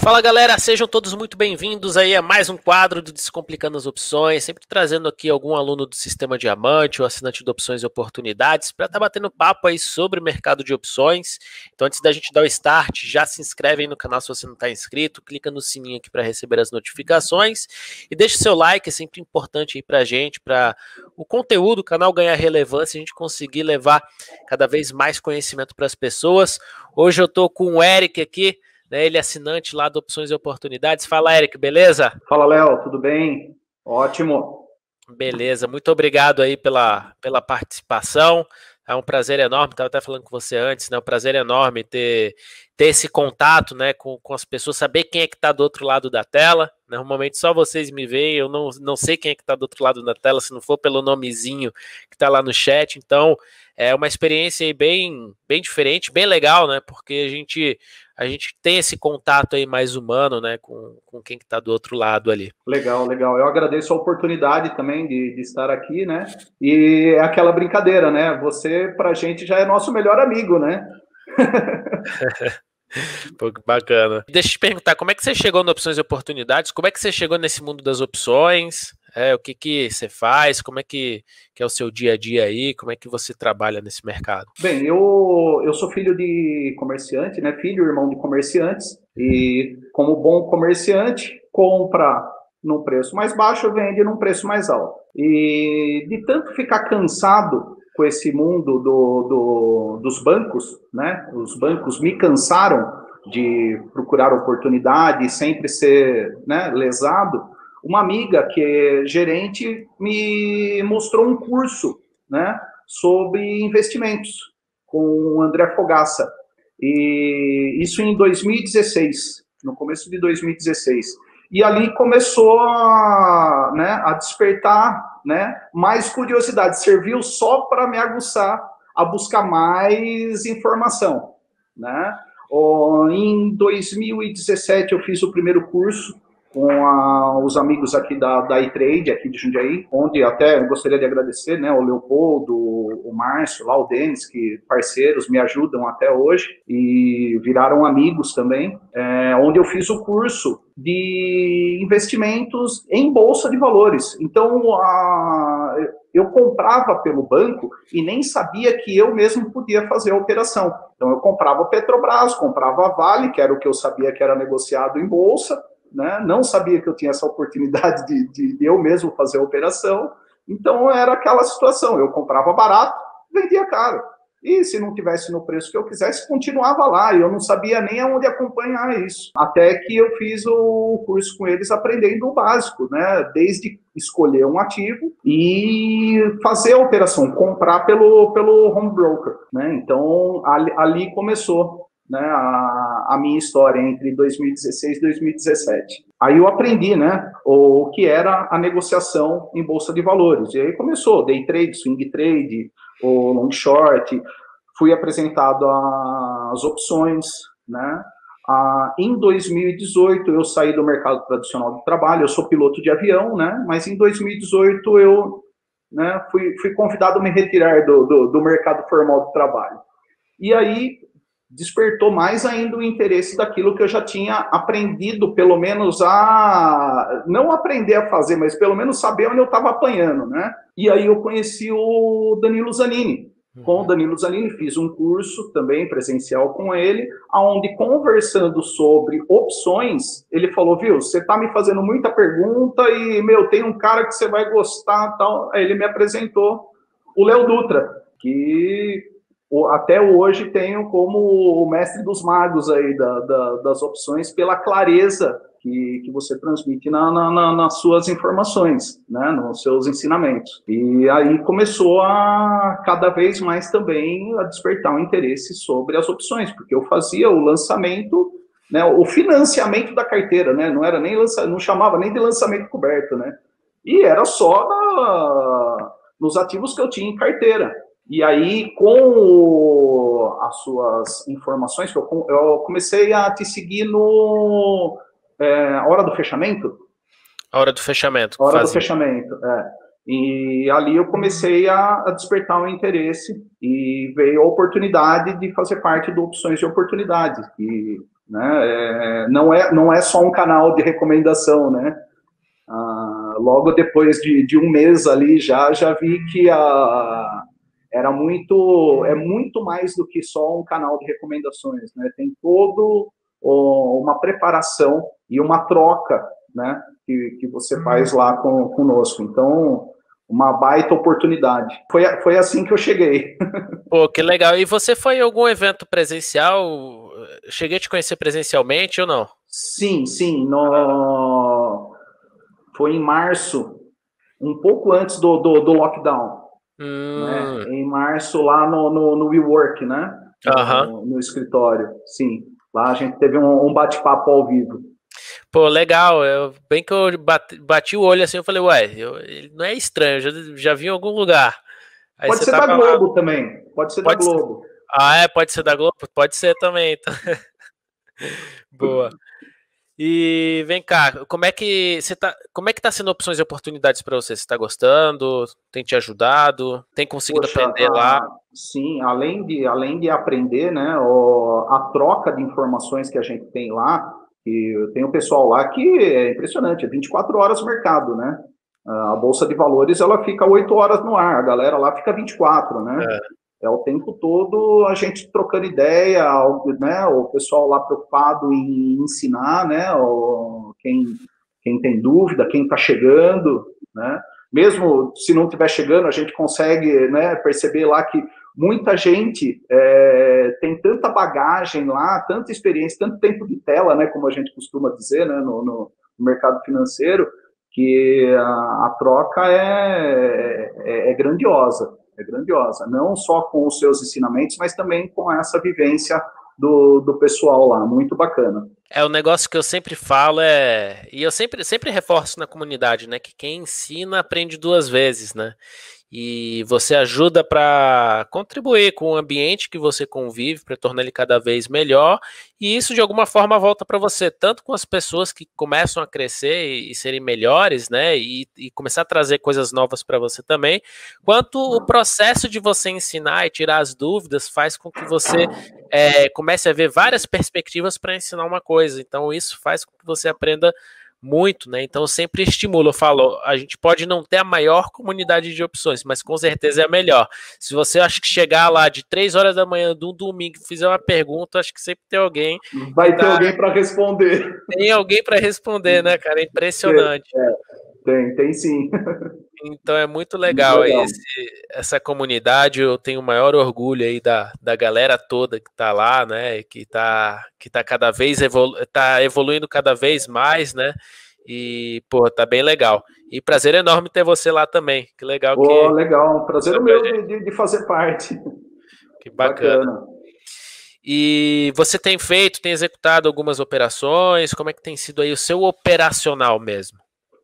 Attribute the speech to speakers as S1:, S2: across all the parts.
S1: Fala galera, sejam todos muito bem-vindos aí a mais um quadro do Descomplicando as Opções, sempre trazendo aqui algum aluno do Sistema Diamante ou assinante de opções e oportunidades para estar tá batendo papo aí sobre o mercado de opções. Então, antes da gente dar o start, já se inscreve aí no canal se você não está inscrito, clica no sininho aqui para receber as notificações e deixa o seu like, é sempre importante aí para a gente, para o conteúdo, o canal ganhar relevância, a gente conseguir levar cada vez mais conhecimento para as pessoas. Hoje eu estou com o Eric aqui né? Ele é assinante lá do Opções e Oportunidades. Fala, Eric, beleza?
S2: Fala, Léo, tudo bem? Ótimo.
S1: Beleza, muito obrigado aí pela, pela participação. É um prazer enorme, estava até falando com você antes, né? É um prazer enorme ter, ter esse contato né, com, com as pessoas, saber quem é que está do outro lado da tela. Né? Normalmente só vocês me veem, eu não, não sei quem é que está do outro lado da tela, se não for pelo nomezinho que está lá no chat. Então, é uma experiência bem, bem diferente, bem legal, né? Porque a gente a gente tem esse contato aí mais humano, né, com, com quem está do outro lado ali.
S2: Legal, legal. Eu agradeço a oportunidade também de, de estar aqui, né? E é aquela brincadeira, né? Você, para a gente, já é nosso melhor amigo, né?
S1: Pô, bacana. Deixa eu te perguntar, como é que você chegou no Opções e Oportunidades? Como é que você chegou nesse mundo das opções? É, o que, que você faz? Como é que, que é o seu dia a dia aí? Como é que você trabalha nesse mercado?
S2: Bem, eu, eu sou filho de comerciante, né? Filho, irmão de comerciantes. E como bom comerciante, compra num preço mais baixo, vende num preço mais alto. E de tanto ficar cansado com esse mundo do, do, dos bancos, né? Os bancos me cansaram de procurar oportunidade sempre ser né, lesado uma amiga que é gerente me mostrou um curso, né, sobre investimentos com o André Fogaça. E isso em 2016, no começo de 2016. E ali começou a, né, a despertar né, mais curiosidade, serviu só para me aguçar a buscar mais informação. Né? Em 2017 eu fiz o primeiro curso com a, os amigos aqui da, da iTrade, aqui de Jundiaí, onde até gostaria de agradecer, né, o Leopoldo, o Márcio, lá o Denis, que parceiros me ajudam até hoje e viraram amigos também, é, onde eu fiz o curso de investimentos em bolsa de valores. Então, a, eu comprava pelo banco e nem sabia que eu mesmo podia fazer a operação. Então, eu comprava Petrobras, comprava Vale, que era o que eu sabia que era negociado em bolsa, né? não sabia que eu tinha essa oportunidade de, de, de, eu mesmo fazer a operação, então era aquela situação, eu comprava barato, vendia caro, e se não tivesse no preço que eu quisesse, continuava lá, e eu não sabia nem aonde acompanhar isso, até que eu fiz o curso com eles aprendendo o básico, né, desde escolher um ativo e fazer a operação, comprar pelo, pelo home broker, né, então ali, ali começou né, a, a, minha história entre 2016 e 2017. Aí eu aprendi, né, o, o, que era a negociação em bolsa de valores. E aí começou day trade, swing trade, o long short. Fui apresentado as opções, né. Ah, em 2018 eu saí do mercado tradicional de trabalho. Eu sou piloto de avião, né, mas em 2018 eu né, fui, fui convidado a me retirar do, do, do mercado formal de trabalho. E aí despertou mais ainda o interesse daquilo que eu já tinha aprendido, pelo menos a não aprender a fazer, mas pelo menos saber onde eu estava apanhando, né? E aí eu conheci o Danilo Zanini. Com o uhum. Danilo Zanini fiz um curso também presencial com ele, aonde conversando sobre opções, ele falou, viu, você está me fazendo muita pergunta e meu, tem um cara que você vai gostar, tal. Aí ele me apresentou o Léo Dutra, que até hoje tenho como o mestre dos magos aí da, da, das opções pela clareza que, que você transmite na, na, nas suas informações, né, nos seus ensinamentos. E aí começou a cada vez mais também a despertar um interesse sobre as opções, porque eu fazia o lançamento, né, o financiamento da carteira, né, não era nem lança, não chamava nem de lançamento coberto, né, e era só na, nos ativos que eu tinha em carteira. E aí, com as suas informações, eu, eu comecei a te seguir no é, Hora do Fechamento.
S1: A hora do fechamento.
S2: Hora fazia. do fechamento, é. E ali eu comecei a, a, despertar um interesse e veio a oportunidade de fazer parte do Opções de Oportunidade. E né? É, não, é, não é só um canal de recomendação, né? Ah, logo depois de, de um mês ali já, já vi que a, era muito, é muito mais do que só um canal de recomendações, né? Tem todo uma preparação e uma troca, né? Que, que você faz lá com, conosco. Então, uma baita oportunidade. Foi, foi assim que eu cheguei.
S1: Pô, que legal. E você foi em algum evento presencial? Cheguei a te conhecer presencialmente ou não?
S2: Sim, sim. No... Foi em março, um pouco antes do, do, do lockdown. Hum. Né? Em março, lá no, no, no WeWork, né?
S1: Uhum.
S2: No, no, escritório, sim. Lá a gente teve um, um bate-papo ao vivo.
S1: Pô, legal. Eu, bem que eu bati, bati, o olho assim, eu falei, ué, eu, ele não é estranho, já, já vi em algum lugar.
S2: Aí pode ser tá da Globo também. Pode ser pode da Globo. Ser...
S1: Ah, é? Pode ser da Globo? Pode ser também. Então. Boa. E vem cá, como é que você tá, como é que tá sendo opções e oportunidades para você? Você está gostando? Tem te ajudado? Tem conseguido Poxa, aprender a, lá?
S2: Sim, além de além de aprender, né, a troca de informações que a gente tem lá, que tem o pessoal lá que é impressionante, é 24 horas no mercado, né? A bolsa de valores ela fica 8 horas no ar, a galera lá fica 24, né? É. É o tempo todo a gente trocando ideia, né? O pessoal lá preocupado em ensinar, né? Quem, quem tem dúvida, quem está chegando, né? Mesmo se não estiver chegando, a gente consegue né, perceber lá que muita gente é, tem tanta bagagem lá, tanta experiência, tanto tempo de tela, né? Como a gente costuma dizer, né? No, no mercado financeiro, que a, a troca é, é, é grandiosa é grandiosa, não só com os seus ensinamentos, mas também com essa vivência do, do pessoal lá, muito bacana.
S1: É o negócio que eu sempre falo é, e eu sempre, sempre reforço na comunidade, né, que quem ensina aprende duas vezes, né? E você ajuda para contribuir com o ambiente que você convive, para tornar ele cada vez melhor, e isso de alguma forma volta para você, tanto com as pessoas que começam a crescer e, e serem melhores, né, e, e, começar a trazer coisas novas para você também, quanto o processo de você ensinar e tirar as dúvidas faz com que você é, comece a ver várias perspectivas para ensinar uma coisa, então isso faz com que você aprenda muito, né? Então sempre estimulo, eu falo, a gente pode não ter a maior comunidade de opções, mas com certeza é a melhor. Se você acha que chegar lá de 3 horas da manhã de um domingo e fizer uma pergunta, acho que sempre tem alguém.
S2: Vai ter tá... alguém para responder.
S1: Tem alguém para responder, né, cara? É impressionante.
S2: É, tem, tem sim.
S1: Então é muito legal, legal. Esse, essa comunidade. Eu tenho o maior orgulho aí da, da galera toda que tá lá, né? Que tá, que tá cada vez evolu tá evoluindo cada vez mais, né? E, pô, tá bem legal. E prazer enorme ter você lá também. Que legal.
S2: Pô, que... legal. Prazer meu de, de, fazer parte.
S1: Que bacana. bacana. E você tem feito, tem executado algumas operações? Como é que tem sido aí o seu operacional mesmo?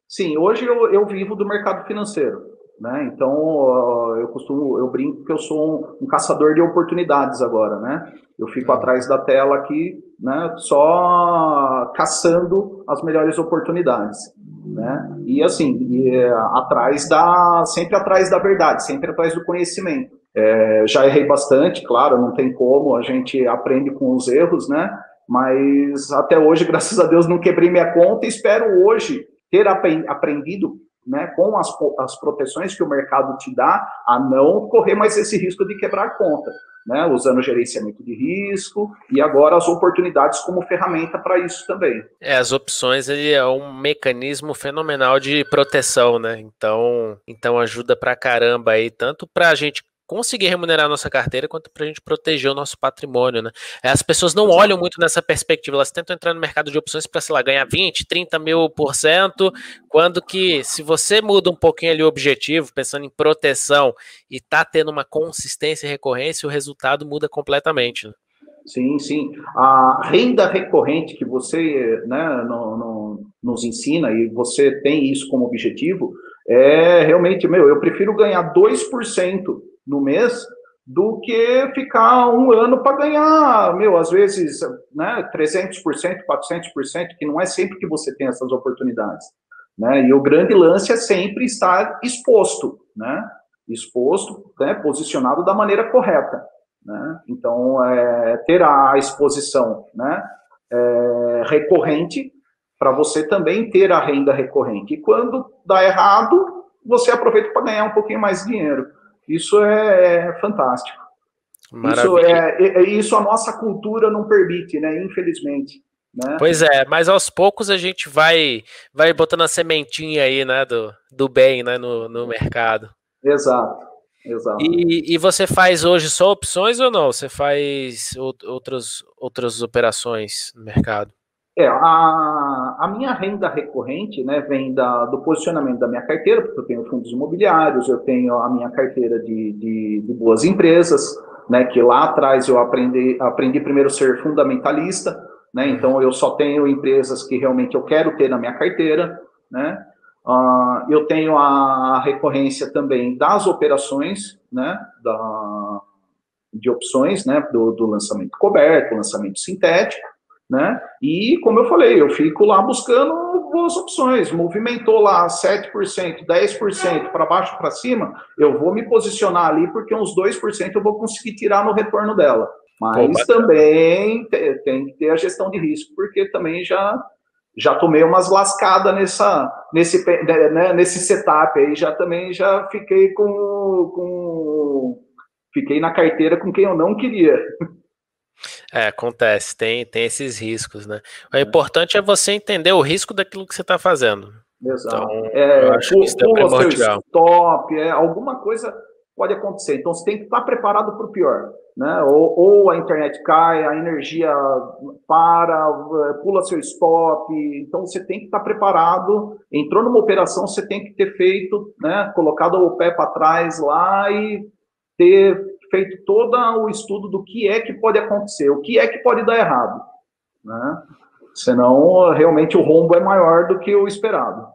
S2: Sim, hoje eu, eu vivo do mercado financeiro, né? Então eu costumo, eu brinco que eu sou um, um caçador de oportunidades agora, né? Eu fico uhum. atrás da tela aqui, né? Só caçando as melhores oportunidades, né? E assim, e, é, atrás da, sempre atrás da verdade, sempre atrás do conhecimento. É, já errei bastante, claro, não tem como, a gente aprende com os erros, né? Mas até hoje, graças a Deus, não quebrei minha conta e espero hoje ter aprendido né, com as, as proteções que o mercado te dá, a não correr mais esse risco de quebrar a conta, né, usando gerenciamento de risco e agora as oportunidades como ferramenta para isso também.
S1: É, as opções ele é um mecanismo fenomenal de proteção, né? Então, então ajuda para caramba aí, tanto para a gente conseguir remunerar a nossa carteira quanto para a gente proteger o nosso patrimônio, né? É, as pessoas não olham muito nessa perspectiva, elas tentam entrar no mercado de opções para, sei lá, ganhar 20, 30 mil por cento, quando que se você muda um pouquinho ali o objetivo, pensando em proteção e tá tendo uma consistência e recorrência, o resultado muda completamente. Né?
S2: Sim, sim. A renda recorrente que você né, no, no, nos ensina e você tem isso como objetivo, é realmente, meu, eu prefiro ganhar 2% no mês do que ficar um ano para ganhar, meu, às vezes, né, 300%, 400%, que não é sempre que você tem essas oportunidades, né? E o grande lance é sempre estar exposto, né? Exposto, né, posicionado da maneira correta, né? Então, é, ter a exposição, né? é, recorrente para você também ter a renda recorrente. E quando dá errado, você aproveita para ganhar um pouquinho mais de dinheiro. Isso é, é fantástico. Isso, é, é, isso a nossa cultura não permite, né? Infelizmente. Né?
S1: Pois é, mas aos poucos a gente vai vai botando a sementinha aí, né, do, do bem, né, no, no mercado.
S2: Exato, exato.
S1: E, e você faz hoje só opções ou não? Você faz outras, outras operações no mercado?
S2: É, a, a minha renda recorrente, né, vem da, do posicionamento da minha carteira, porque eu tenho fundos imobiliários, eu tenho a minha carteira de, de, de boas empresas, né, que lá atrás eu aprendi, aprendi primeiro a ser fundamentalista, né, então eu só tenho empresas que realmente eu quero ter na minha carteira, né, uh, eu tenho a recorrência também das operações, né, da, de opções, né, do, do lançamento coberto, lançamento sintético, né? E, como eu falei, eu fico lá buscando boas opções. Movimentou lá 7%, 10% para baixo para cima, eu vou me posicionar ali porque uns 2% eu vou conseguir tirar no retorno dela. Mas também tem que ter a gestão de risco, porque também já já tomei umas lascadas nessa nesse né, nesse setup aí, já também já fiquei com, com fiquei na carteira com quem eu não queria.
S1: É, acontece, tem, tem esses riscos, né? O é. importante é você entender o risco daquilo que você está fazendo.
S2: Exato. Então, é, eu acho que isso é primordial. Stop, é, alguma coisa pode acontecer. Então, você tem que estar preparado para o pior. Né? Ou, ou, a internet cai, a energia para, pula seu stop. Então, você tem que estar preparado. Entrou numa operação, você tem que ter feito, né? colocado o pé para trás lá e ter feito todo o estudo do que é que pode acontecer, o que é que pode dar errado. Né? Senão, realmente, o rombo é maior do que o esperado.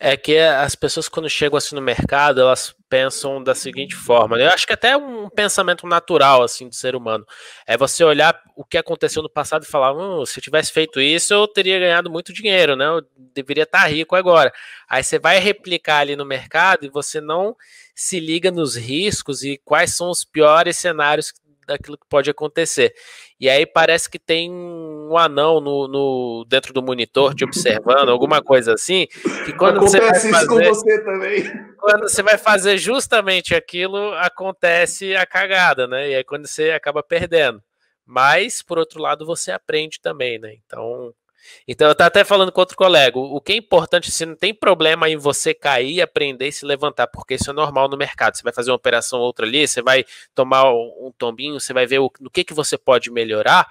S1: É que as pessoas, quando chegam assim no mercado, elas pensam da seguinte forma. Né? Eu acho que até um pensamento natural assim do ser humano é você olhar o que aconteceu no passado e falar: hum, se eu tivesse feito isso, eu teria ganhado muito dinheiro, né? Eu deveria estar rico agora. Aí você vai replicar ali no mercado e você não se liga nos riscos e quais são os piores cenários daquilo que pode acontecer. E aí parece que tem um anão no, no dentro do monitor te observando, alguma coisa assim. Que quando
S2: acontece você vai fazer, isso com você também.
S1: Quando você vai fazer justamente aquilo, acontece a cagada, né? E aí quando você acaba perdendo. Mas, por outro lado, você aprende também, né? Então, então, eu estava até falando com outro colega, o que é importante, se não tem problema em você cair, aprender e se levantar, porque isso é normal no mercado. Você vai fazer uma operação ou outra ali, você vai tomar um tombinho, você vai ver o, no que, que você pode melhorar.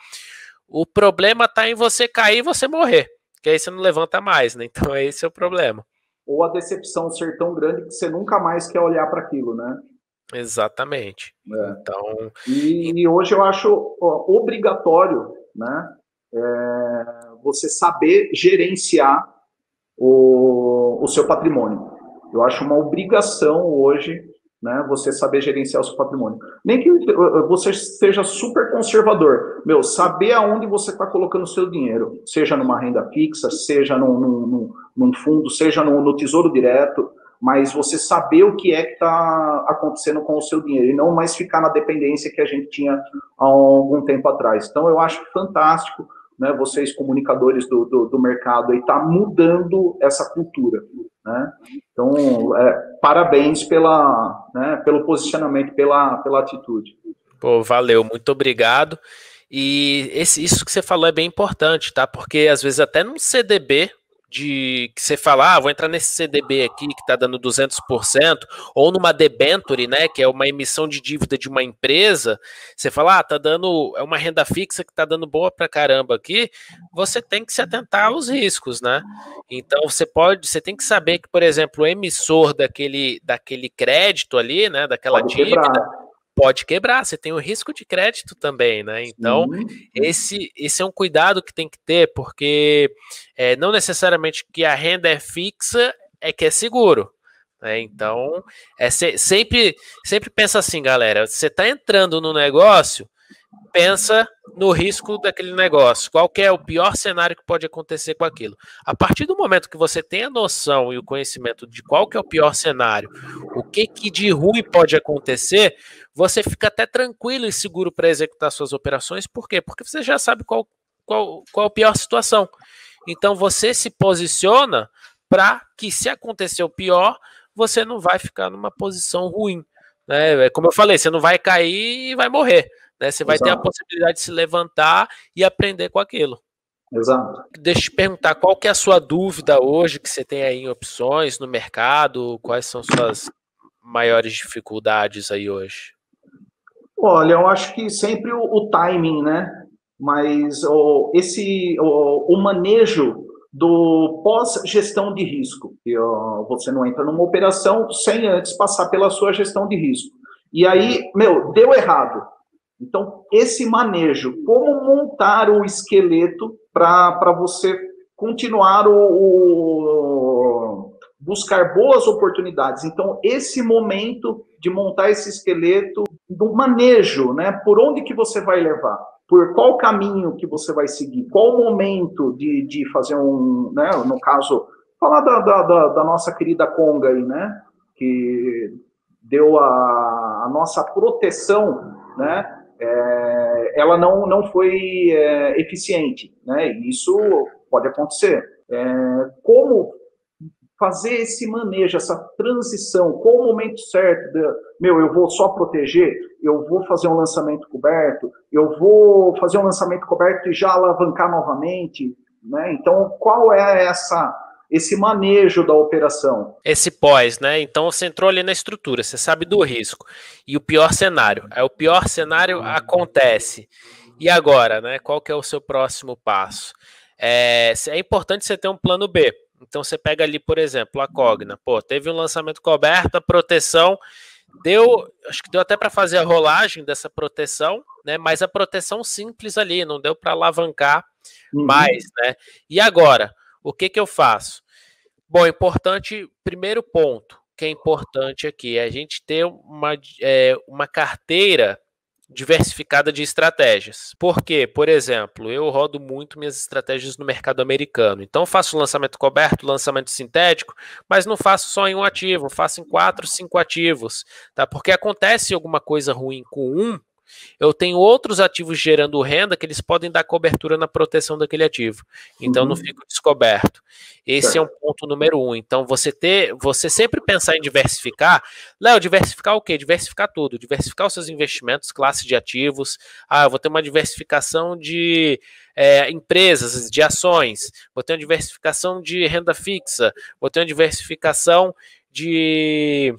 S1: O problema está em você cair e você morrer, que aí você não levanta mais, né? Então, esse é o problema.
S2: Ou a decepção ser tão grande que você nunca mais quer olhar para aquilo, né?
S1: Exatamente. É. Então,
S2: e, e, hoje eu acho obrigatório, né? É, você saber gerenciar o, o seu patrimônio. Eu acho uma obrigação hoje né, você saber gerenciar o seu patrimônio. Nem que você seja super conservador, meu, saber aonde você está colocando o seu dinheiro, seja numa renda fixa, seja num, num, num fundo, seja no, no, tesouro direto, mas você saber o que é que está acontecendo com o seu dinheiro e não mais ficar na dependência que a gente tinha há algum tempo atrás. Então, eu acho fantástico né, vocês comunicadores do, do, do mercado, está mudando essa cultura. Né? Então, é, parabéns pela, né, pelo posicionamento, pela, pela atitude.
S1: Pô, valeu, muito obrigado. E esse, isso que você falou é bem importante, tá? Porque às vezes até num CDB de que você fala, ah, vou entrar nesse CDB aqui que está dando 200%, ou numa debenture, né, que é uma emissão de dívida de uma empresa, você fala, ah, tá dando, é uma renda fixa que está dando boa para caramba aqui, você tem que se atentar aos riscos, né? Então você pode, você tem que saber que, por exemplo, o emissor daquele, daquele crédito ali, né, daquela pode dívida, quebrar pode quebrar, você tem o risco de crédito também, né? Então, esse, esse é um cuidado que tem que ter, porque é, não necessariamente que a renda é fixa é que é seguro. Né? Então, é se, sempre, sempre pensa assim, galera, você está entrando no negócio, pensa no risco daquele negócio. Qual é o pior cenário que pode acontecer com aquilo? A partir do momento que você tem a noção e o conhecimento de qual que é o pior cenário, o que, que de ruim pode acontecer, você fica até tranquilo e seguro para executar suas operações. Por quê? Porque você já sabe qual qual, qual a pior situação. Então você se posiciona para que, se acontecer o pior, você não vai ficar numa posição ruim. Né? É como eu falei, você não vai cair e vai morrer. Né? Você vai Exato. ter a possibilidade de se levantar e aprender com aquilo.
S2: Exato.
S1: Deixa eu te perguntar, qual que é a sua dúvida hoje que você tem aí em opções no mercado? Quais são suas maiores dificuldades aí hoje?
S2: Olha, eu acho que sempre o, o timing, né? Mas o, esse o, o manejo do pós-gestão de risco. você não entra numa operação sem antes passar pela sua gestão de risco. E aí, meu, deu errado. Então, esse manejo, como montar o esqueleto para você continuar o, o, buscar boas oportunidades. Então, esse momento de montar esse esqueleto, do manejo, né? Por onde que você vai levar? Por qual caminho que você vai seguir? Qual o momento de, de fazer um, né? No caso, falar da, da, da nossa querida Conga aí, né? Que deu a, a nossa proteção, né? é, ela não, não foi é, eficiente, né? Isso pode acontecer. É, como fazer esse manejo, essa transição, qual o momento certo? De, meu, eu vou só proteger, eu vou fazer um lançamento coberto, eu vou fazer um lançamento coberto e já alavancar novamente, né? Então, qual é essa esse manejo da operação.
S1: Esse pós, né? Então você entrou ali na estrutura, você sabe do risco. E o pior cenário. Aí o pior cenário acontece. E agora, né? Qual que é o seu próximo passo? É, é importante você ter um plano B. Então você pega ali, por exemplo, a Cogna. Pô, teve um lançamento coberto, a proteção deu, acho que deu até para fazer a rolagem dessa proteção, né? Mas a proteção simples ali, não deu para alavancar uhum. mais, né? E agora, o que que eu faço? Bom, importante, primeiro ponto que é importante aqui é a gente ter uma, é, uma carteira diversificada de estratégias. Por quê? Por exemplo, eu rodo muito minhas estratégias no mercado americano. Então, faço lançamento coberto, lançamento sintético, mas não faço só em um ativo, faço em quatro, cinco ativos, tá? Porque acontece alguma coisa ruim com um, eu tenho outros ativos gerando renda que eles podem dar cobertura na proteção daquele ativo. Então uhum. não fico descoberto. Esse é. é um ponto número um. Então você ter, você sempre pensar em diversificar. Léo, diversificar o quê? Diversificar tudo. Diversificar os seus investimentos, classe de ativos. Ah, eu vou ter uma diversificação de é, empresas, de ações. Vou ter uma diversificação de renda fixa. Vou ter uma diversificação de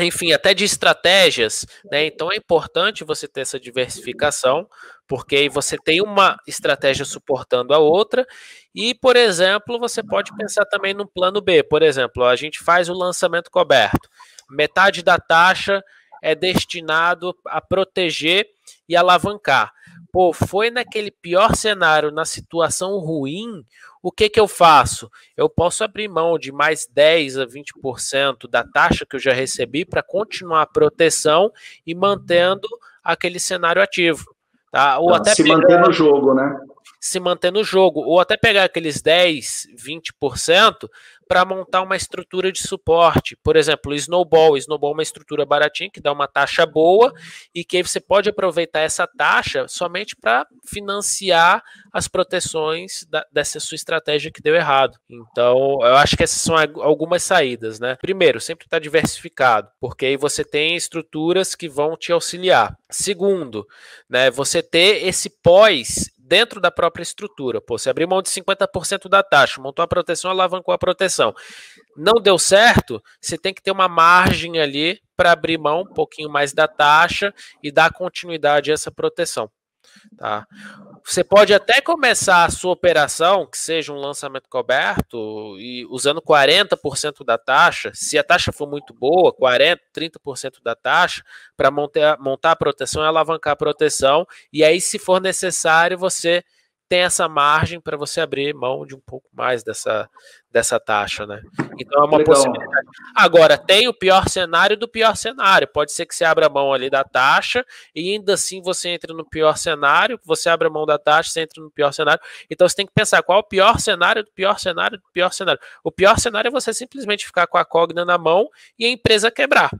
S1: enfim, até de estratégias, né? Então é importante você ter essa diversificação, porque aí você tem uma estratégia suportando a outra, e, por exemplo, você pode pensar também no plano B. Por exemplo, a gente faz o lançamento coberto. Metade da taxa é destinado a proteger e alavancar. Pô, foi naquele pior cenário, na situação ruim, o que, que eu faço? Eu posso abrir mão de mais 10 a 20% da taxa que eu já recebi para continuar a proteção e mantendo aquele cenário ativo. Tá?
S2: Ou até se pegar, manter no jogo, né?
S1: Se manter no jogo, ou até pegar aqueles 10, 20% para montar uma estrutura de suporte. Por exemplo, Snowball. Snowball é uma estrutura baratinha que dá uma taxa boa e que você pode aproveitar essa taxa somente para financiar as proteções da, dessa sua estratégia que deu errado. Então, eu acho que essas são algumas saídas, né? Primeiro, sempre está diversificado, porque aí você tem estruturas que vão te auxiliar. Segundo, né, você ter esse pós dentro da própria estrutura. Pô, você abriu mão de 50% da taxa, montou a proteção, alavancou a proteção. Não deu certo, você tem que ter uma margem ali para abrir mão um pouquinho mais da taxa e dar continuidade a essa proteção. Tá? Você pode até começar a sua operação, que seja um lançamento coberto, e usando 40% da taxa, se a taxa for muito boa, 40%, 30% da taxa, para montar, montar a proteção e alavancar a proteção, e aí, se for necessário, você tem essa margem para você abrir mão de um pouco mais dessa, dessa taxa, né? Então é uma Legal. possibilidade. Agora, tem o pior cenário do pior cenário. Pode ser que você abra mão ali da taxa e ainda assim você entre no pior cenário, você abre mão da taxa, você entra no pior cenário. Então você tem que pensar qual é o pior cenário do pior cenário do pior cenário. O pior cenário é você simplesmente ficar com a cogna na mão e a empresa quebrar.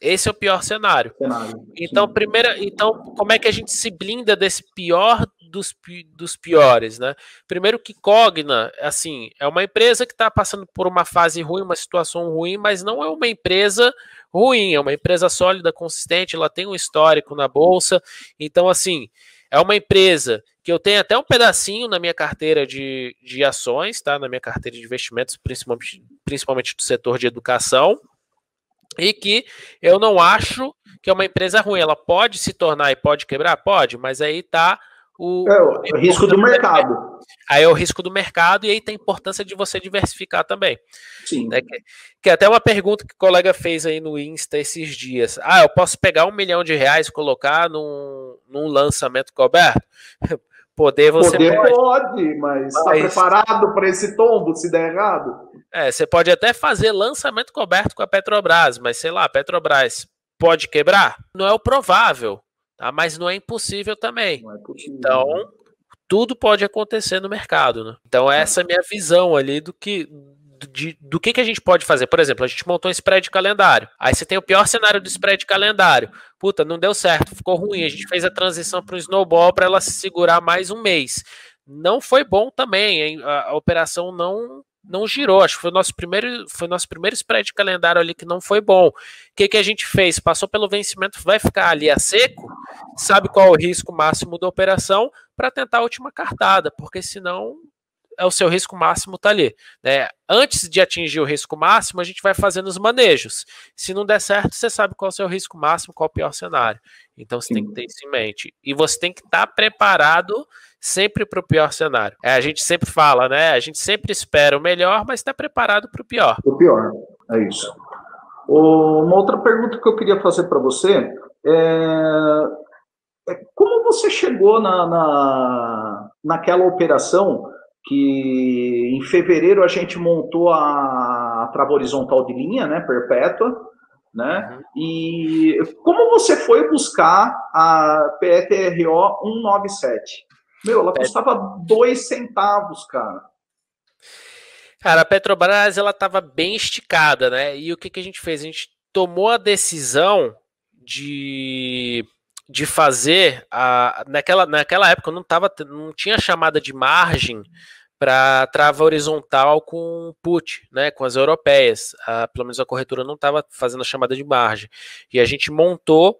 S1: Esse é o pior cenário. cenário. Então, primeira, então, como é que a gente se blinda desse pior dos, dos piores, né? Primeiro que Cogna, assim, é uma empresa que está passando por uma fase ruim, uma situação ruim, mas não é uma empresa ruim, é uma empresa sólida, consistente, ela tem um histórico na bolsa. Então, assim, é uma empresa que eu tenho até um pedacinho na minha carteira de, de ações, tá? Na minha carteira de investimentos, principalmente, principalmente do setor de educação e que eu não acho que é uma empresa ruim. Ela pode se tornar e pode quebrar? Pode, mas aí tá o,
S2: é, o risco do mercado.
S1: Aí é o risco do mercado e aí tem a importância de você diversificar também.
S2: Sim.
S1: É que, que até uma pergunta que o colega fez aí no Insta esses dias. Ah, eu posso pegar um milhão de reais e colocar num, num lançamento coberto? Poder você
S2: Poder pode, pode mas está preparado para esse tombo se der errado?
S1: É, você pode até fazer lançamento coberto com a Petrobras, mas sei lá, a Petrobras pode quebrar? Não é o provável, tá? mas não é impossível também.
S2: É possível,
S1: então, né? tudo pode acontecer no mercado. Né? Então, essa é a minha visão ali do que, de, do que, que a gente pode fazer. Por exemplo, a gente montou um spread de calendário. Aí você tem o pior cenário do spread de calendário. Puta, não deu certo, ficou ruim. A gente fez a transição para o snowball para ela se segurar mais um mês. Não foi bom também. A, a operação não não girou. Acho que foi o nosso primeiro, foi nosso primeiro spread de calendário ali que não foi bom. O que, que a gente fez? Passou pelo vencimento, vai ficar ali a seco, sabe qual é o risco máximo da operação para tentar a última cartada, porque senão o seu risco máximo tá ali. Né? Antes de atingir o risco máximo, a gente vai fazendo os manejos. Se não der certo, você sabe qual é o seu risco máximo, qual é o pior cenário. Então você tem que ter isso em mente. E você tem que estar tá preparado sempre para o pior cenário. É, a gente sempre fala, né? A gente sempre espera o melhor, mas está preparado para o pior.
S2: O pior, é isso. Uma outra pergunta que eu queria fazer para você é, é, como você chegou na, na, naquela operação que em fevereiro a gente montou a, trava horizontal de linha, né, perpétua, né? Uhum. E como você foi buscar a PETRO 197? Meu, ela custava dois centavos, cara.
S1: Cara, a Petrobras ela estava bem esticada, né? E o que, que a gente fez? A gente tomou a decisão de, de fazer a, naquela, naquela época não tava, não tinha chamada de margem para trava horizontal com put, né, com as europeias. A, pelo menos a corretora não estava fazendo a chamada de margem. E a gente montou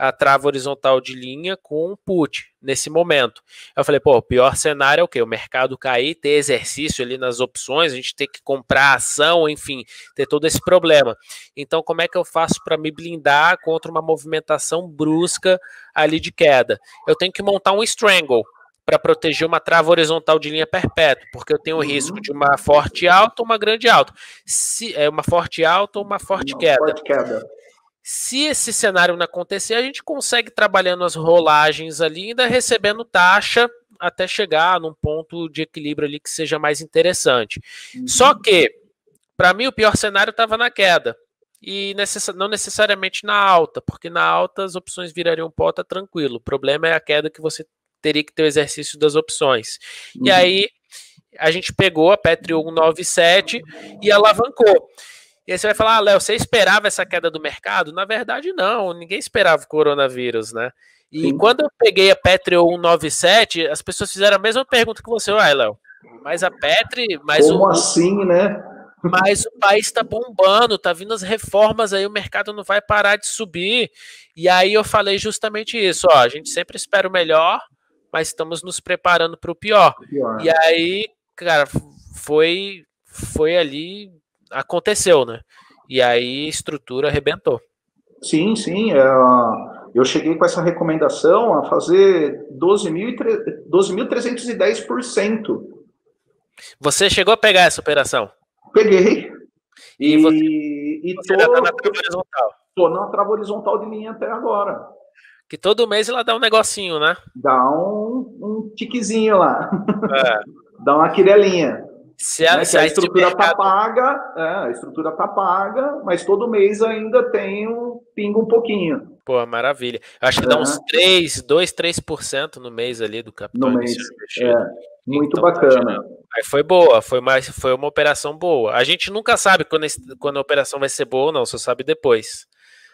S1: a trava horizontal de linha com put nesse momento. Eu falei, pô, o pior cenário é o quê? O mercado cair, ter exercício ali nas opções, a gente ter que comprar ação, enfim, ter todo esse problema. Então, como é que eu faço para me blindar contra uma movimentação brusca ali de queda? Eu tenho que montar um strangle para proteger uma trava horizontal de linha perpétua, porque eu tenho o risco de uma forte alta ou uma grande alta. Se é uma forte alta ou uma forte uma queda. Forte queda. Se esse cenário não acontecer, a gente consegue trabalhando as rolagens ali, ainda recebendo taxa até chegar num ponto de equilíbrio ali que seja mais interessante. Uhum. Só que, para mim, o pior cenário estava na queda. E necess não necessariamente na alta, porque na alta as opções virariam pó, tá tranquilo. O problema é a queda que você teria que ter o exercício das opções. Uhum. E aí a gente pegou a Petri 197 e alavancou. E aí você vai falar, ah, Léo, você esperava essa queda do mercado? Na verdade, não, ninguém esperava o coronavírus, né? E Sim. quando eu peguei a Petri 197, as pessoas fizeram a mesma pergunta que você, uai, Léo, mas a Petri, mas
S2: Como o, assim, né?
S1: Mas o país está bombando, tá vindo as reformas aí, o mercado não vai parar de subir. E aí eu falei justamente isso, ó, a gente sempre espera o melhor, mas estamos nos preparando para o pior. pior. E aí, cara, foi foi ali aconteceu, né? E aí estrutura arrebentou.
S2: Sim, sim. É, eu cheguei com essa recomendação a fazer 12.310%.
S1: Você chegou a pegar essa operação?
S2: Peguei.
S1: E, e você, e você tô, tá na trava horizontal?
S2: Tô na trava horizontal de linha até agora.
S1: Que todo mês ela dá um negocinho, né?
S2: Dá um, um tiquezinho lá. É. dá uma quirelinha. Se a, né, se a estrutura está mercado... paga, é, a estrutura está paga, mas todo mês ainda tem um pingo um pouquinho.
S1: Pô, maravilha. Eu acho que é. dá uns 3, 2, 3% no mês ali do capital
S2: no mês. É, muito então, bacana.
S1: Aí foi boa, foi, mais, foi uma operação boa. A gente nunca sabe quando, quando a operação vai ser boa ou não, só sabe depois.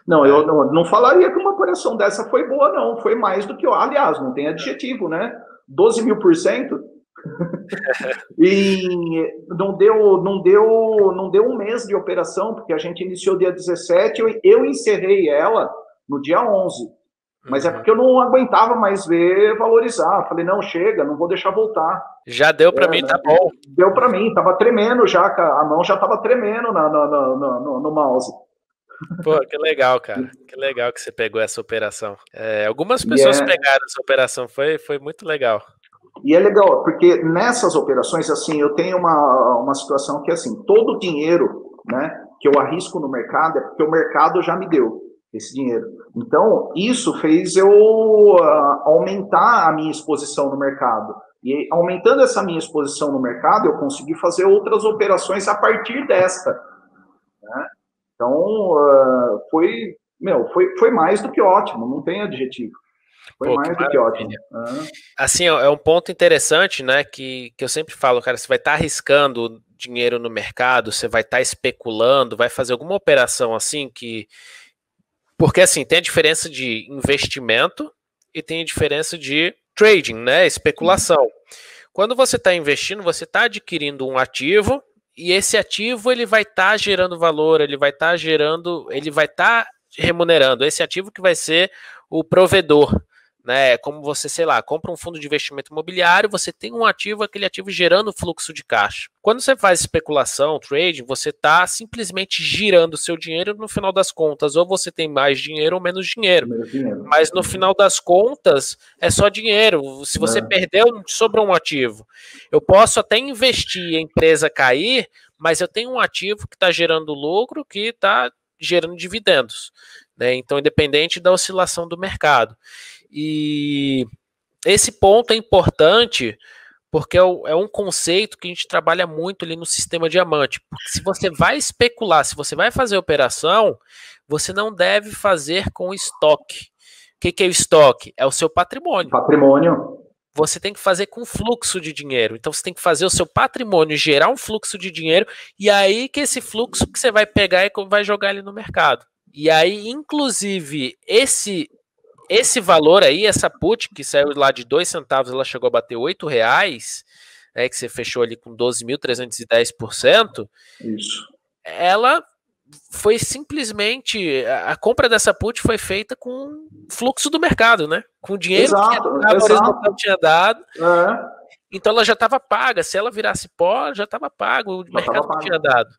S2: Não, eu não, não falaria que uma operação dessa foi boa, não. Foi mais do que, aliás, não tem adjetivo, né? 12 mil por cento. e não deu, não deu, não deu um mês de operação, porque a gente iniciou dia 17, eu, eu encerrei ela no dia 11. Mas é uhum. porque eu não aguentava mais ver valorizar. Falei, não, chega, não vou deixar voltar.
S1: Já deu para é, mim, tá bom.
S2: Deu para mim, tava tremendo já, a mão já tava tremendo na, na, na, no, no mouse.
S1: Pô, que legal, cara. Que legal que você pegou essa operação. É, algumas pessoas yeah. pegaram essa operação, foi, foi muito legal.
S2: E é legal, porque nessas operações, assim, eu tenho uma, uma situação que, assim, todo o dinheiro, né, que eu arrisco no mercado é porque o mercado já me deu esse dinheiro. Então, isso fez eu uh, aumentar a minha exposição no mercado. E aumentando essa minha exposição no mercado, eu consegui fazer outras operações a partir desta. Né? Então, uh, foi, meu, foi, foi mais do que ótimo, não tem adjetivo. Foi Pô, mais do que ótimo. Uhum.
S1: Assim, é um ponto interessante, né? Que, que eu sempre falo, cara, você vai estar tá arriscando dinheiro no mercado, você vai estar tá especulando, vai fazer alguma operação assim que porque assim, tem a diferença de investimento e tem a diferença de trading, né? Especulação. Quando você está investindo, você está adquirindo um ativo e esse ativo ele vai estar tá gerando valor, ele vai estar tá gerando, ele vai estar tá remunerando. Esse ativo que vai ser o provedor né? Como você, sei lá, compra um fundo de investimento imobiliário, você tem um ativo, aquele ativo gerando fluxo de caixa. Quando você faz especulação, trading, você está simplesmente girando seu dinheiro no final das contas, ou você tem mais dinheiro ou menos dinheiro. dinheiro. Mas no final das contas, é só dinheiro. Se você é. perdeu, sobrou um ativo. Eu posso até investir e a empresa cair, mas eu tenho um ativo que está gerando lucro, que está gerando dividendos. Né? Então, independente da oscilação do mercado. E esse ponto é importante porque é, é um conceito que a gente trabalha muito ali no sistema diamante. Porque se você vai especular, se você vai fazer operação, você não deve fazer com estoque. O que, que é o estoque? É o seu patrimônio.
S2: Patrimônio.
S1: Você tem que fazer com fluxo de dinheiro. Então você tem que fazer o seu patrimônio gerar um fluxo de dinheiro e aí que esse fluxo que você vai pegar e vai jogar ele no mercado. E aí, inclusive, esse esse valor aí, essa put que saiu lá de dois centavos, ela chegou a bater oito reais, né, que você fechou ali com 12.310%.
S2: Isso.
S1: Ela foi simplesmente a compra dessa put foi feita com fluxo do mercado, né? Com dinheiro
S2: exato,
S1: que a horizontal tinha dado. É. Então ela já estava paga. Se ela virasse pó, já estava pago. O já mercado tinha dado.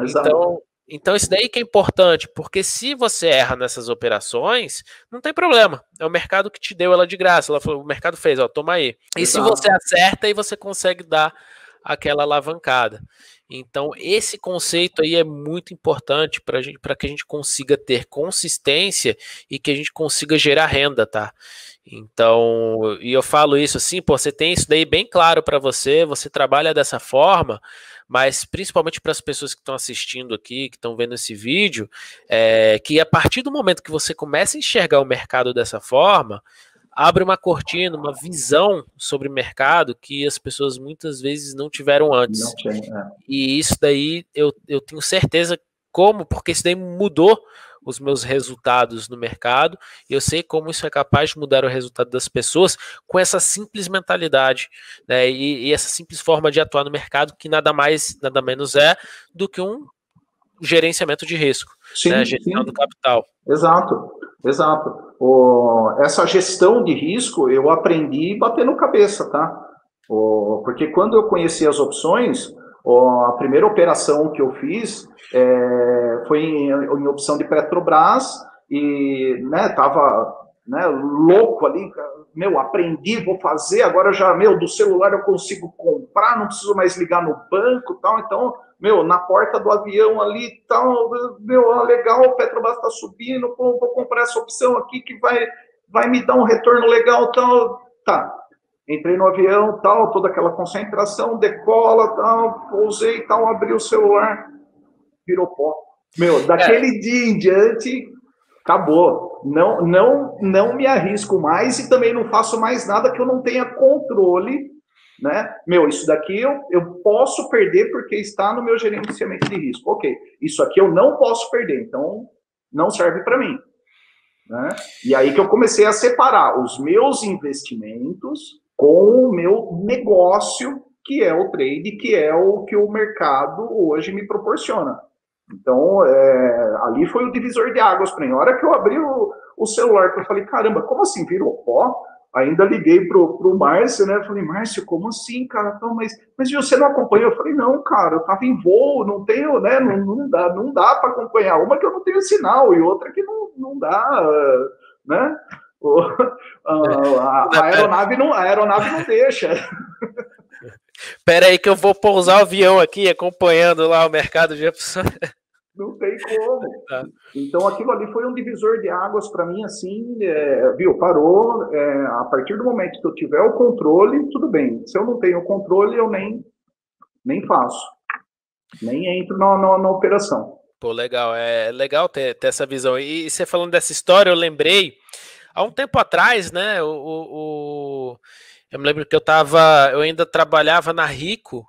S1: Exato. Então então, isso daí que é importante, porque se você erra nessas operações, não tem problema. É o mercado que te deu ela de graça. Ela falou, o mercado fez, ó, toma aí. E se você acerta, aí você consegue dar aquela alavancada. Então, esse conceito aí é muito importante para que a gente consiga ter consistência e que a gente consiga gerar renda, tá? Então, e eu falo isso assim, pô, você tem isso daí bem claro para você, você trabalha dessa forma, mas principalmente para as pessoas que estão assistindo aqui, que estão vendo esse vídeo, é, que a partir do momento que você começa a enxergar o mercado dessa forma, abre uma cortina, uma visão sobre o mercado que as pessoas muitas vezes não tiveram antes. Não tinha, é. E isso daí eu, eu tenho certeza como, porque isso daí mudou os meus resultados no mercado, e eu sei como isso é capaz de mudar o resultado das pessoas com essa simples mentalidade, né, e, e essa simples forma de atuar no mercado, que nada mais, nada menos é do que um gerenciamento de risco, sim, né, gestão sim. do capital.
S2: Exato, exato. O, essa gestão de risco eu aprendi batendo cabeça, tá? O, porque quando eu conheci as opções, a primeira operação que eu fiz é, foi em, em, opção de Petrobras e né, tava né, louco ali, meu, aprendi, vou fazer, agora já, meu, do celular eu consigo comprar, não preciso mais ligar no banco tal, então, meu, na porta do avião ali tal, meu, legal, o Petrobras está subindo, vou, vou comprar essa opção aqui que vai, vai me dar um retorno legal tal, tá, Entrei no avião, tal, toda aquela concentração, decola, tal, pousei, tal, abri o celular, virou pó. Meu, daquele é. dia em diante, acabou. Não, não, não me arrisco mais e também não faço mais nada que eu não tenha controle, né? Meu, isso daqui eu, eu posso perder porque está no meu gerenciamento de risco. Ok, isso aqui eu não posso perder, então não serve para mim. Né? E aí que eu comecei a separar os meus investimentos com o meu negócio, que é o trade, que é o que o mercado hoje me proporciona. Então, é, ali foi o divisor de águas para mim. A hora que eu abri o, o celular, que eu falei, caramba, como assim virou pó? Ainda liguei pro, pro Márcio, né? Falei, Márcio, como assim, cara? Não, mas, mas você não acompanha? Eu falei, não, cara, eu tava em voo, não tenho, né? Não, não dá, não dá para acompanhar. Uma que eu não tenho sinal e outra que não, não dá, né? a, a, aeronave não, a aeronave não deixa.
S1: Pera aí que eu vou pousar o avião aqui acompanhando lá o mercado de.
S2: Não tem como. Tá. Então aquilo ali foi um divisor de águas para mim, assim, é, viu? Parou. É, a partir do momento que eu tiver o controle, tudo bem. Se eu não tenho o controle, eu nem, nem faço. Nem entro na, na, na operação.
S1: Pô, legal. É legal ter, ter essa visão. E, e você falando dessa história, eu lembrei, há um tempo atrás, né? O, o, o eu me lembro que eu tava. Eu ainda trabalhava na Rico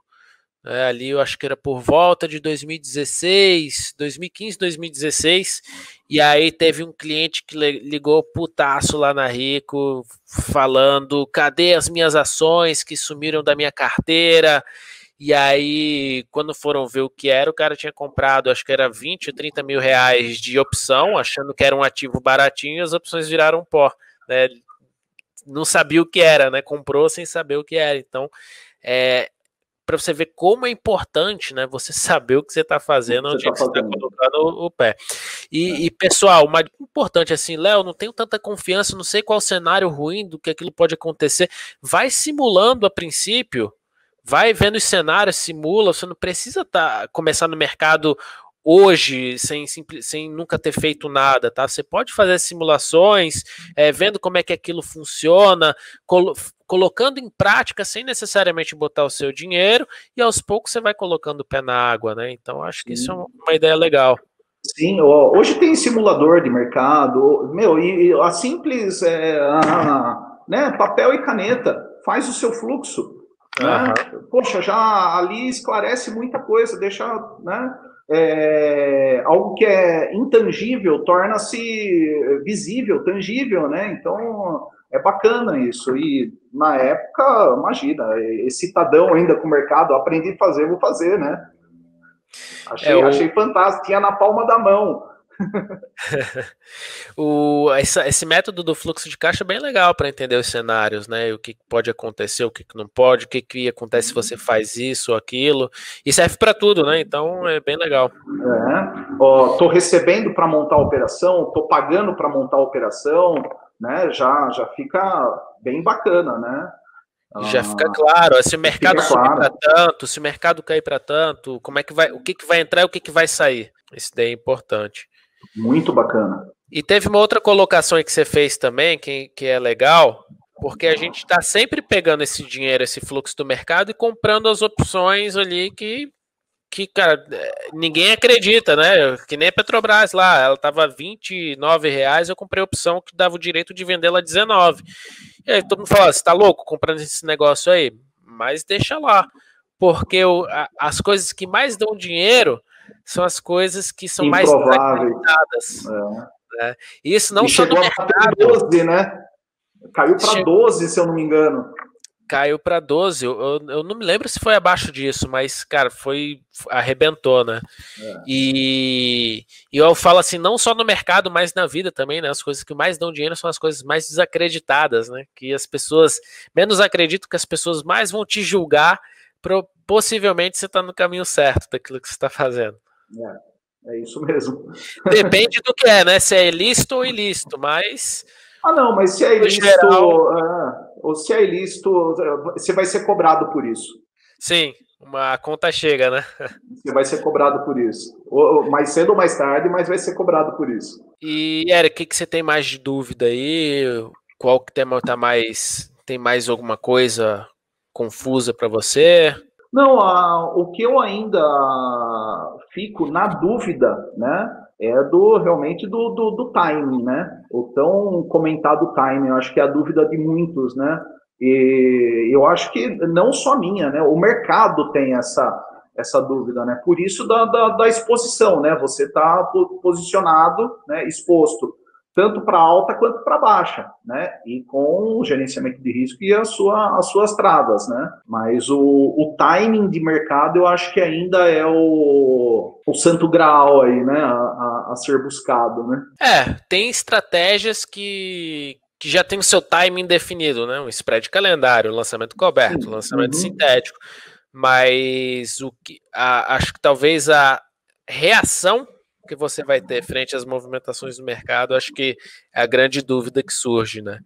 S1: é, ali eu acho que era por volta de 2016, 2015, 2016, e aí teve um cliente que ligou putaço lá na Rico, falando: cadê as minhas ações que sumiram da minha carteira? E aí, quando foram ver o que era, o cara tinha comprado, acho que era 20 ou 30 mil reais de opção, achando que era um ativo baratinho, e as opções viraram pó. Né? Não sabia o que era, né? Comprou sem saber o que era. Então, é, para você ver como é importante, né? Você saber o que você está fazendo, onde você está tá colocando o, o pé. E, é. e, pessoal, uma importante assim, Léo, não tenho tanta confiança, não sei qual cenário ruim do que aquilo pode acontecer. Vai simulando a princípio, vai vendo os cenários, simula. Você não precisa tá, começar no mercado hoje, sem, sem nunca ter feito nada, tá? Você pode fazer simulações, é, vendo como é que aquilo funciona, colo colocando em prática sem necessariamente botar o seu dinheiro, e aos poucos você vai colocando o pé na água, né? Então acho que isso é uma ideia legal.
S2: Sim, hoje tem simulador de mercado, meu, e a simples, é, a, né, papel e caneta, faz o seu fluxo, né? Uhum. Poxa, já ali esclarece muita coisa, deixa, né? É, algo que é intangível torna-se visível, tangível, né? Então é bacana isso. E na época, imagina, excitadão ainda com o mercado, aprendi a fazer, vou fazer, né? Achei, é, o... achei fantástico, tinha na palma da mão.
S1: o, essa, esse método do fluxo de caixa é bem legal para entender os cenários, né? O que pode acontecer, o que não pode, o que, que acontece se você faz isso ou aquilo. E serve para tudo, né? Então é bem legal.
S2: É. Ó, tô recebendo para montar a operação, tô pagando para montar a operação, né? Já, já fica bem bacana, né?
S1: Já ah, fica claro, se o mercado subir claro. para tanto, se o mercado cair para tanto, como é que vai, o que, que vai entrar e o que, que vai sair. Isso daí é importante.
S2: Muito bacana.
S1: E teve uma outra colocação que você fez também, que, que é legal, porque a gente está sempre pegando esse dinheiro, esse fluxo do mercado e comprando as opções ali que, que cara, ninguém acredita, né? Que nem a Petrobras lá, ela estava 29 reais, eu comprei a opção que dava o direito de vendê-la 19. E aí todo mundo fala, você tá louco comprando esse negócio aí? Mas deixa lá, porque o, a, as coisas que mais dão dinheiro são as coisas que são mais desacreditadas. É. Né? Isso não e só no mercado.
S2: 12, né? Caiu para 12, se eu não me engano.
S1: Caiu para 12. Eu, eu, eu, não me lembro se foi abaixo disso, mas, cara, foi. arrebentou, né? É. E, e eu falo assim, não só no mercado, mas na vida também, né? As coisas que mais dão dinheiro são as coisas mais desacreditadas, né? Que as pessoas menos acreditam que as pessoas mais vão te julgar possivelmente você está no caminho certo daquilo que você está fazendo.
S2: É, é isso mesmo.
S1: Depende do que é, né? Se é ilícito ou ilícito, mas.
S2: Ah, não, mas se é ilícito. Geral... É, ou se é ilícito, você vai ser cobrado por isso.
S1: Sim, uma conta chega, né?
S2: Você vai ser cobrado por isso. Ou, mais cedo ou mais tarde, mas vai ser cobrado por isso.
S1: E, Eric, o que, que você tem mais de dúvida aí? Qual que tema tá mais. Tem mais alguma coisa confusa para você?
S2: Não, a, o que eu ainda fico na dúvida, né, é do realmente do, do, do timing, né? O tão comentado timing, eu acho que é a dúvida de muitos, né? E eu acho que não só minha, né? O mercado tem essa essa dúvida, né? Por isso da, da, da exposição, né? Você está posicionado, né, exposto tanto para alta quanto para baixa, né? E com o gerenciamento de risco e a sua, as suas travas, né? Mas o, o timing de mercado eu acho que ainda é o, o santo grau aí, né? A, a, a ser buscado, né?
S1: É, tem estratégias que, que já tem o seu timing definido, né? Um spread calendário, lançamento coberto, lançamento uhum. sintético. Mas o que a, acho que talvez a reação que você vai ter frente às movimentações do mercado, acho que é a grande dúvida que surge, né?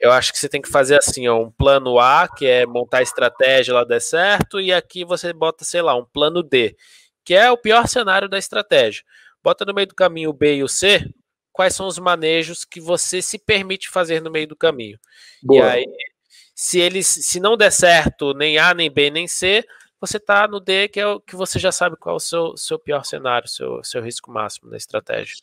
S1: Eu acho que você tem que fazer assim, ó, um plano A, que é montar a estratégia lá der certo, e aqui você bota, sei lá, um plano D, que é o pior cenário da estratégia. Bota no meio do caminho o B e o C, quais são os manejos que você se permite fazer no meio do caminho. Boa. E aí, se eles, se não der certo nem A, nem B, nem C, você está no D, que é o que você já sabe qual é o seu, seu pior cenário, seu, seu risco máximo da estratégia.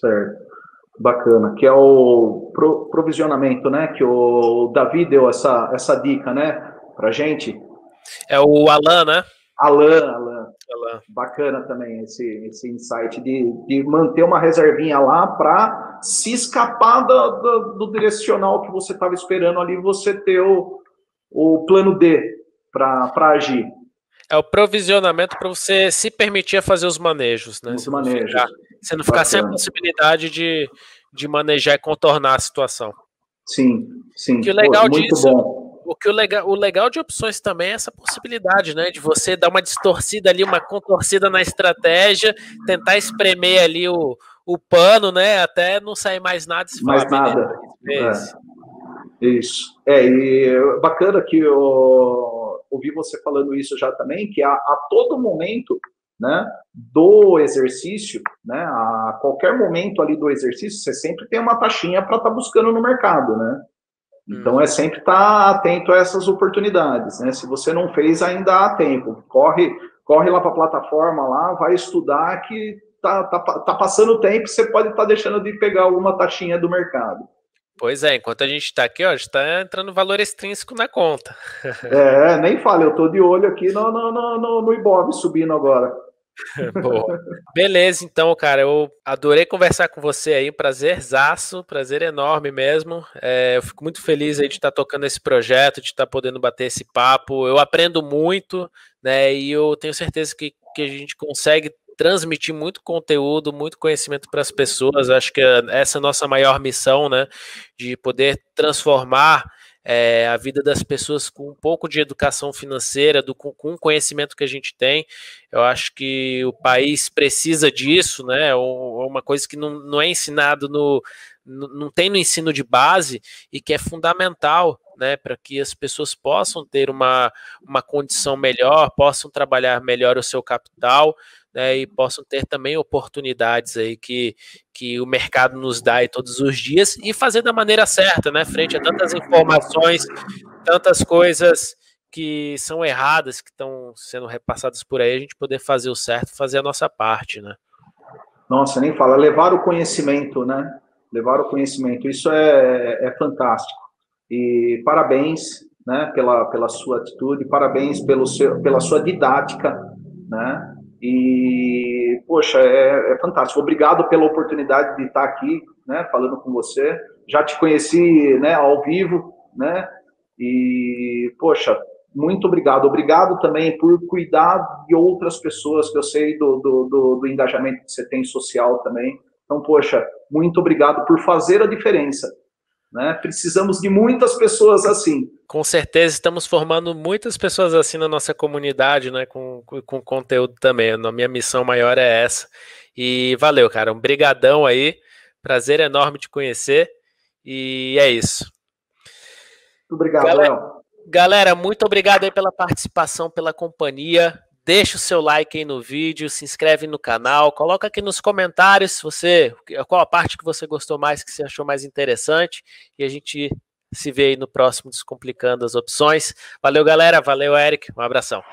S2: Certo. Bacana, que é o pro, provisionamento, né? Que o Davi deu essa, essa dica, né? Pra gente.
S1: É o Alan, né?
S2: Alan, Alan. Alan. Bacana também esse, esse insight de, de manter uma reservinha lá para se escapar do, do, do, direcional que você estava esperando ali, você ter o, o plano D para agir.
S1: É o provisionamento para você se permitir fazer os manejos, né?
S2: Os manejos.
S1: Ficar, você não ficar sem a possibilidade de, de manejar e contornar a situação.
S2: Sim, sim.
S1: Que o legal Pô, disso, bom. o que o legal, o legal de opções também é essa possibilidade, né? De você dar uma distorcida ali, uma contorcida na estratégia, tentar espremer ali o, o pano, né? Até não sair mais nada.
S2: Se mais nada. É. Isso. É, e bacana que o ouvi você falando isso já também, que a, a todo momento né, do exercício, né, a qualquer momento ali do exercício, você sempre tem uma taxinha para estar tá buscando no mercado, né? Então hum. é sempre estar tá atento a essas oportunidades, né? Se você não fez, ainda há tempo. Corre, corre lá para a plataforma lá, vai estudar que tá, tá, tá passando o tempo, você pode estar tá deixando de pegar alguma taxinha do mercado.
S1: Pois é, enquanto a gente está aqui, ó, está entrando valor extrínseco na conta.
S2: É, nem fale, eu estou de olho aqui no, no, no, no Ibob subindo agora.
S1: Boa. Beleza, então, cara, eu adorei conversar com você aí, prazerzaço, prazer enorme mesmo. É, eu fico muito feliz aí de estar tá tocando esse projeto, de estar tá podendo bater esse papo. Eu aprendo muito, né? E eu tenho certeza que, que a gente consegue transmitir muito conteúdo, muito conhecimento para as pessoas. Acho que essa é a nossa maior missão, né? De poder transformar é, a vida das pessoas com um pouco de educação financeira, do, com, com o conhecimento que a gente tem. Eu acho que o país precisa disso, né? É uma coisa que não, não é ensinado no. Não tem no ensino de base e que é fundamental né, para que as pessoas possam ter uma, uma condição melhor, possam trabalhar melhor o seu capital, né, e possam ter também oportunidades aí que, que o mercado nos dá todos os dias e fazer da maneira certa, né, frente a tantas informações, tantas coisas que são erradas, que estão sendo repassadas por aí, a gente poder fazer o certo, fazer a nossa parte, né.
S2: Nossa, nem fala, levar o conhecimento, né, levar o conhecimento, isso é, é fantástico. E parabéns, né, pela, pela sua atitude, parabéns pelo seu, pela sua didática, né, e, poxa, é, é, fantástico. Obrigado pela oportunidade de estar aqui, né, falando com você. Já te conheci, né, ao vivo, né, e, poxa, muito obrigado. Obrigado também por cuidar de outras pessoas, que eu sei do, do, do, do engajamento que você tem social também. Então, poxa, muito obrigado por fazer a diferença. Né? Precisamos de muitas pessoas assim.
S1: Com certeza estamos formando muitas pessoas assim na nossa comunidade, né? Com, com, com conteúdo também. A minha missão maior é essa. E valeu, cara. Um brigadão aí. Prazer enorme te conhecer. E é isso.
S2: Muito obrigado, Léo.
S1: Galera, muito obrigado aí pela participação, pela companhia. Deixa o seu like aí no vídeo, se inscreve no canal, coloca aqui nos comentários você qual a parte que você gostou mais, que você achou mais interessante, e a gente se vê aí no próximo Descomplicando as Opções. Valeu, galera. Valeu, Eric. Um abração.